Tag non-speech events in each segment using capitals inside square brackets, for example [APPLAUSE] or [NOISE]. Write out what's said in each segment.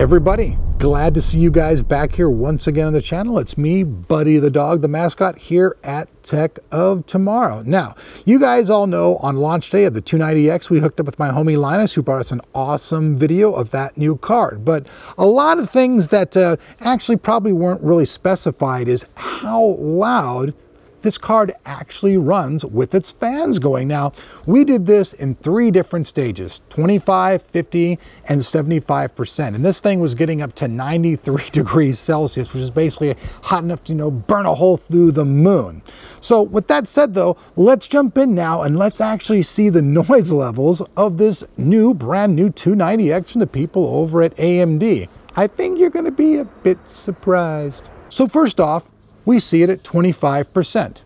Everybody, glad to see you guys back here once again on the channel. It's me, Buddy the dog, the mascot, here at Tech of Tomorrow. Now, you guys all know on launch day of the 290X, we hooked up with my homie Linus, who brought us an awesome video of that new card. But a lot of things that uh, actually probably weren't really specified is how loud this card actually runs with its fans going. Now, we did this in three different stages, 25, 50, and 75%. And this thing was getting up to 93 [LAUGHS] degrees Celsius, which is basically hot enough to, you know, burn a hole through the moon. So with that said though, let's jump in now and let's actually see the [LAUGHS] noise levels of this new, brand new 290X from the people over at AMD. I think you're gonna be a bit surprised. So first off, we see it at 25%.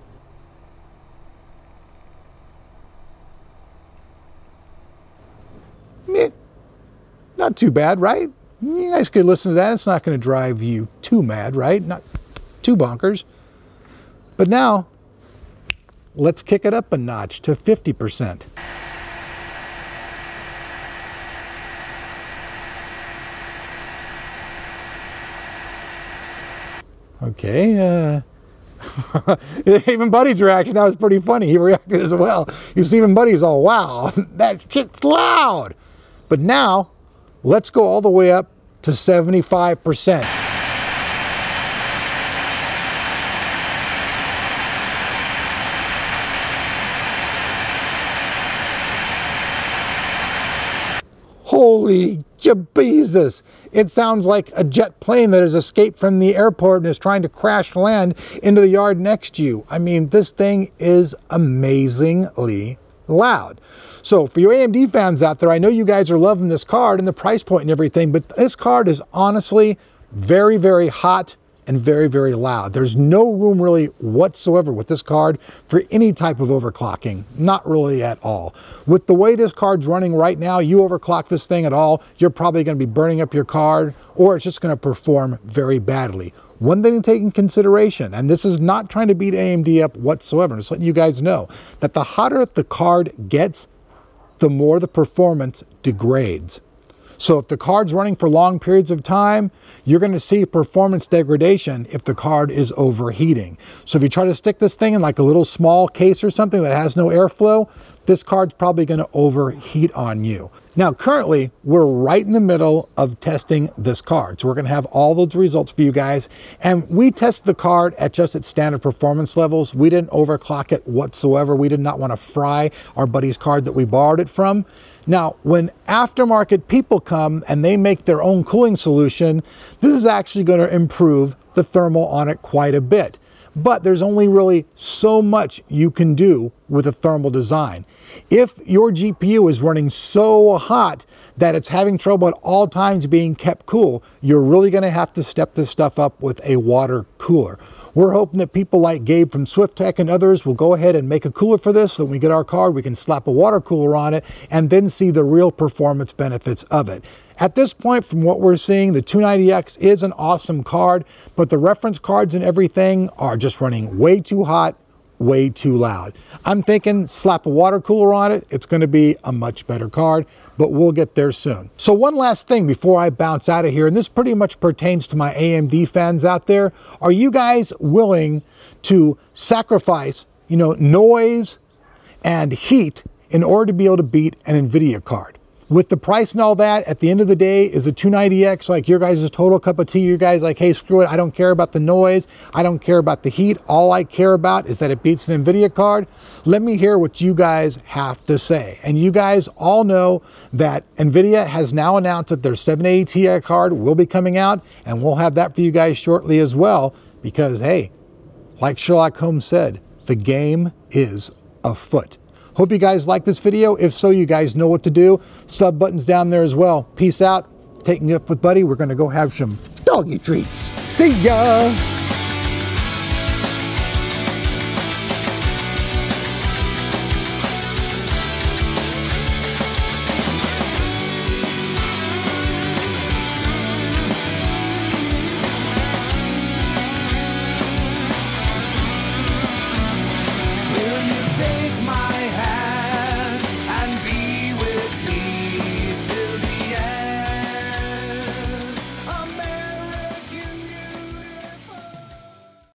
Meh. Not too bad, right? You guys could listen to that. It's not going to drive you too mad, right? Not too bonkers. But now, let's kick it up a notch to 50%. Okay, uh, [LAUGHS] even Buddy's reaction, that was pretty funny. He reacted as well. You see even Buddy's all, wow, [LAUGHS] that shit's loud. But now, let's go all the way up to 75%. Holy! It sounds like a jet plane that has escaped from the airport and is trying to crash land into the yard next to you. I mean, this thing is amazingly loud. So for your AMD fans out there, I know you guys are loving this card and the price point and everything, but this card is honestly very, very hot and very, very loud. There's no room really whatsoever with this card for any type of overclocking, not really at all. With the way this card's running right now, you overclock this thing at all, you're probably gonna be burning up your card or it's just gonna perform very badly. One thing to take in consideration, and this is not trying to beat AMD up whatsoever, just letting you guys know, that the hotter the card gets, the more the performance degrades. So if the card's running for long periods of time, you're going to see performance degradation if the card is overheating. So if you try to stick this thing in like a little small case or something that has no airflow, this card's probably going to overheat on you. Now, currently, we're right in the middle of testing this card. So we're going to have all those results for you guys. And we test the card at just its standard performance levels. We didn't overclock it whatsoever. We did not want to fry our buddy's card that we borrowed it from. Now, when aftermarket people come and they make their own cooling solution, this is actually going to improve the thermal on it quite a bit. But there's only really so much you can do with a thermal design. If your GPU is running so hot that it's having trouble at all times being kept cool, you're really going to have to step this stuff up with a water cooler. We're hoping that people like Gabe from Swiftech and others will go ahead and make a cooler for this so when we get our card, we can slap a water cooler on it and then see the real performance benefits of it. At this point, from what we're seeing, the 290X is an awesome card, but the reference cards and everything are just running way too hot way too loud. I'm thinking slap a water cooler on it, it's gonna be a much better card, but we'll get there soon. So one last thing before I bounce out of here, and this pretty much pertains to my AMD fans out there, are you guys willing to sacrifice, you know, noise and heat in order to be able to beat an NVIDIA card? With the price and all that, at the end of the day, is a 290X like your guys' total cup of tea? You guys like, hey, screw it. I don't care about the noise. I don't care about the heat. All I care about is that it beats an NVIDIA card. Let me hear what you guys have to say. And you guys all know that NVIDIA has now announced that their 780 Ti card will be coming out, and we'll have that for you guys shortly as well, because hey, like Sherlock Holmes said, the game is afoot. Hope you guys like this video. If so, you guys know what to do. Sub buttons down there as well. Peace out. Taking it up with Buddy. We're going to go have some doggy treats. See ya!